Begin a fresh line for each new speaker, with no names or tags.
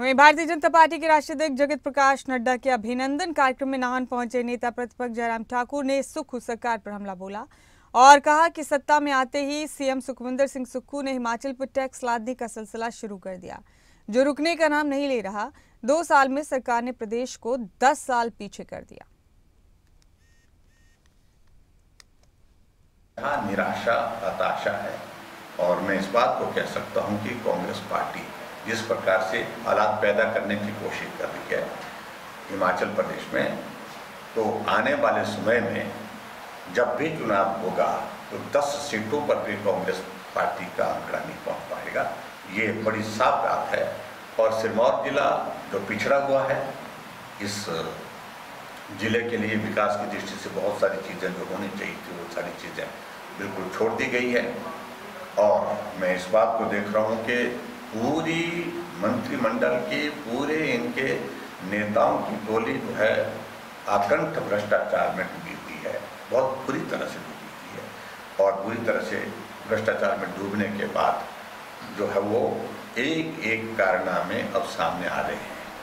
वहीं भारतीय जनता पार्टी के राष्ट्रीय अध्यक्ष जगत प्रकाश नड्डा के अभिनंदन कार्यक्रम में नाहन पहुँचे नेता प्रतिपक्ष जयराम ठाकुर ने सुक्खू सरकार पर हमला बोला और कहा कि सत्ता में आते ही सीएम सुखविंदर सिंह सुक्खू ने हिमाचल पर टैक्स लादने का सिलसिला शुरू कर दिया, जो रुकने का नाम नहीं ले रहा। दो साल में सरकार ने प्रदेश को दस साल पीछे कर दिया।
निराशा, हताशा है और मैं इस बात को कह सकता हूँ कि कांग्रेस पार्टी जिस प्रकार से हालात पैदा करने की कोशिश कर रही है हिमाचल प्रदेश में तो आने वाले समय में जब भी चुनाव होगा तो 10 सीटों पर भी कांग्रेस पार्टी का आंकड़ा नहीं पहुँच पाएगा। ये बड़ी साफ़ बात है। और सिरमौर जिला जो पिछड़ा हुआ है, इस ज़िले के लिए विकास की दृष्टि से बहुत सारी चीज़ें जो होनी चाहिए थी, वो सारी चीज़ें बिल्कुल छोड़ दी गई है। और मैं इस बात को देख रहा हूँ कि पूरी मंत्रिमंडल के, पूरे इनके नेताओं की टोली जो है, आकंठ भ्रष्टाचार में डूबी हुई है। बहुत बुरी तरह से डूबी हुई है। और बुरी तरह से भ्रष्टाचार में डूबने के बाद जो है वो एक एक कारनामे अब सामने आ रहे हैं।